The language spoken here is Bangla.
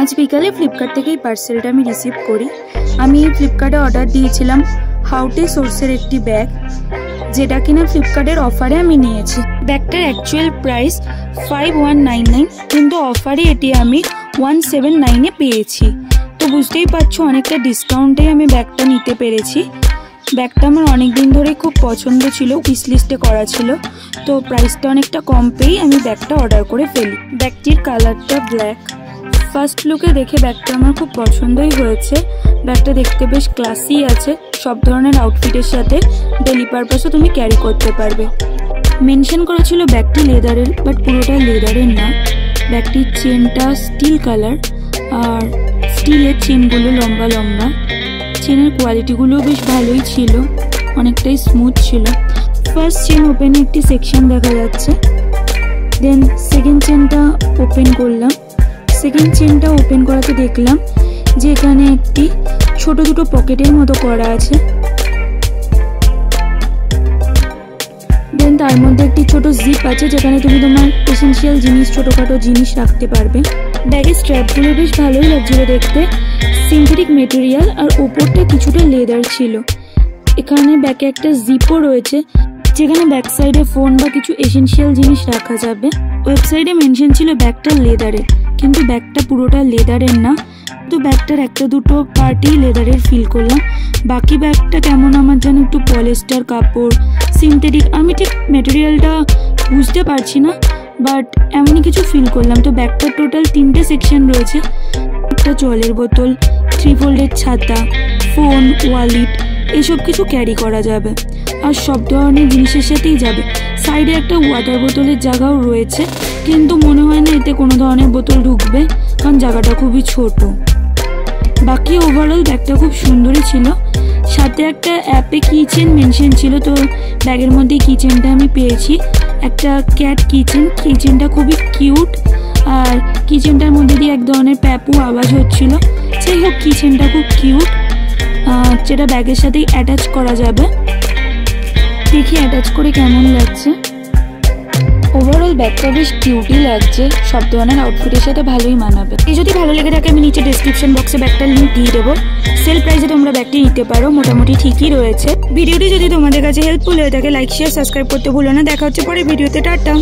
আজ বিকালে ফ্লিপকার্ট থেকে এই পার্সেলটা আমি রিসিভ করি। আমি ফ্লিপকার্টে অর্ডার দিয়েছিলাম হাউটে সোর্সের একটি ব্যাগ যেটা কিনা ফ্লিপকার্টের অফারে আমি নিয়েছি। ব্যাগটার actual price five one nine nine কিন্তু অফারে এটি আমি ওয়ান সেভেন নাইনে পেয়েছি। তো বুঝতেই পারছ, অনেকটা ডিসকাউন্টে আমি ব্যাগটা নিতে পেরেছি। ব্যাগটা আমার অনেক দিন ধরে খুব পছন্দ ছিল উইস লিস্টে করা ছিল। তো প্রাইসটা অনেকটা কম পেয়েই আমি ব্যাগটা অর্ডার করে ফেলি। ব্যাগটির কালারটা ব্ল্যাক ফার্স্ট লুকে দেখে ব্যাগটা আমার খুব পছন্দই হয়েছে। ব্যাগটা দেখতে বেশ ক্লাসি আছে। সব ধরনের আউটফিটের সাথে ডেলি পারপাসও তুমি ক্যারি করতে পারবে। মেনশন করা ছিল ব্যাগটি লেদারের বাট পুরোটা লেদারের না। ব্যাগটির চেনটা স্টিল কালার আর স্টিলের চেনগুলো লম্বা লম্বা। চেনের কোয়ালিটিগুলো বেশ ভালোই ছিল, অনেকটাই স্মুথ ছিল। ফার্স্ট চেন ওপেনে একটি সেকশন দেখা যাচ্ছে। দেন সেকেন্ড চেনটা ওপেন করলাম। সেকেন্ড চেনটা ওপেন করাতে দেখলাম যে এখানে একটি ছোট দুটো পকেটের মতো করা আছে। তার মধ্যে একটি ছোট জিপ আছে যেখানে তুমি তোমার এসেন্সিয়াল জিনিস, ছোটোখাটো জিনিস রাখতে পারবে। ব্যাগের স্ট্র্যাপগুলো বেশ ভালোই লাগছিল দেখতে। সিনথেটিক মেটেরিয়াল আর ওপরটা কিছুটা লেদার ছিল। এখানে ব্যাকে একটা জিপও রয়েছে, যেখানে ব্যাক সাইডে ফোন বা কিছু এসেন্সিয়াল জিনিস রাখা যাবে। ওয়েবসাইটে মেনশন ছিল ব্যাগটা লেদারের কিন্তু ব্যাগটা পুরোটা লেদারের না। তো ব্যাগটার একটা দুটো পার্টই লেদারের ফিল করলাম। বাকি ব্যাগটা কেমন আমার যেন একটু পলিস্টার কাপড় সিনথেটিক আমি ঠিক মেটেরিয়ালটা বুঝতে পারছি না বাট এমনই কিছু ফিল করলাম। তো ব্যাগটার টোটাল তিনটে সেকশন রয়েছে। একটা জলের বোতল থ্রি ফোল্ডের ছাতা ফোন ওয়ালেট এসব কিছু ক্যারি করা যাবে। আর সব ধরনের জিনিসের সাথেই যাবে। সাইডে একটা ওয়াটার বোতলের জায়গাও রয়েছে, কিন্তু মনে হয় না এতে কোনো ধরনের বোতল ঢুকবে, কারণ জায়গাটা খুবই ছোট। বাকি ওভারঅল ব্যাগটা খুব সুন্দরই ছিল। সাথে একটা অ্যাপে কিচেন মেনশন ছিল, তো ব্যাগের মধ্যে কিচেনটা আমি পেয়েছি। একটা ক্যাট কিচেন কিচেনটা খুবই কিউট আর কিচেনটার মধ্যে দিয়ে এক ধরনের প্যাপু আওয়াজ হচ্ছিল। সেই হোক কিচেনটা খুব কিউট যেটা ব্যাগের সাথেই অ্যাটাচ করা যাবে। দেখি অ্যাটাচ করে কেমন লাগছে। ওভারঅল ব্যাগটা বেশ কিউটই লাগছে সব ধরনের আউটফিটের সাথে ভালোই মানাবে। এই যদি ভালো লেগে থাকে, আমি নিচে ডিসক্রিপশন বক্সে ব্যাগটার লিঙ্ক দিয়ে দেবো। সেল প্রাইসে তোমরা ব্যাগটি নিতে পারো, মোটামুটি ঠিকই রয়েছে। ভিডিওটি যদি তোমাদের কাছে হেল্পফুল হয়ে থাকে লাইক শেয়ার সাবস্ক্রাইব করতে ভুলো না। দেখা হচ্ছে পরে ভিডিওতে টাটা।